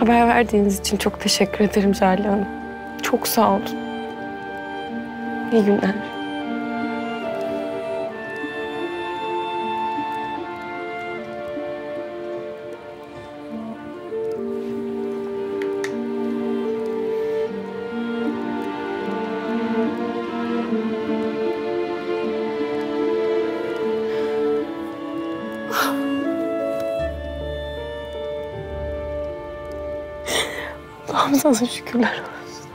Haber verdiğiniz için çok teşekkür ederim Jale Hanım. Çok sağ olun. İyi günler. Allah'ım sana şükürler olsun.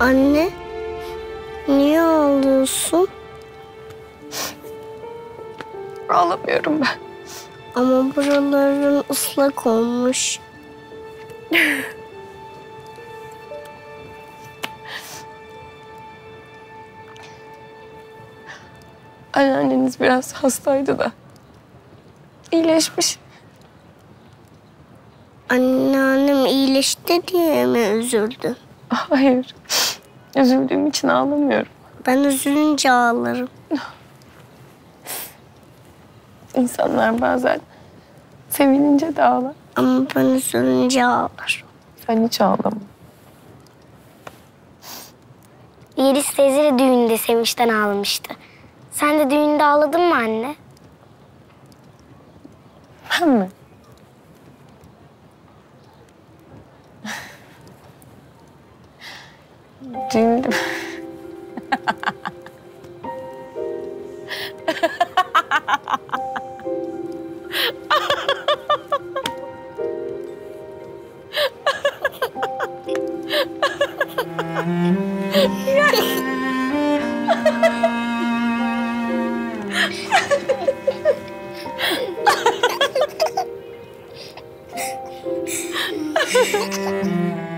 Anne, niye ağlıyorsun? Ağlamıyorum ben. Ama buraların ıslak olmuş. Anneanneniz biraz hastaydı da. İyileşmiş. Anneannem iyileşti diye mi üzüldün? Hayır. Üzüldüğüm için ağlamıyorum. Ben üzülünce ağlarım. İnsanlar bazen sevinince de ağlar. Ama ben üzülünce ağlarım. Sen hiç ağlama. Yeliz teyze de düğünde sevinçten ağlamıştı. Sen de düğünde ağladın mı anne? Ben mi? Düğünde Yes! Ha ha ha!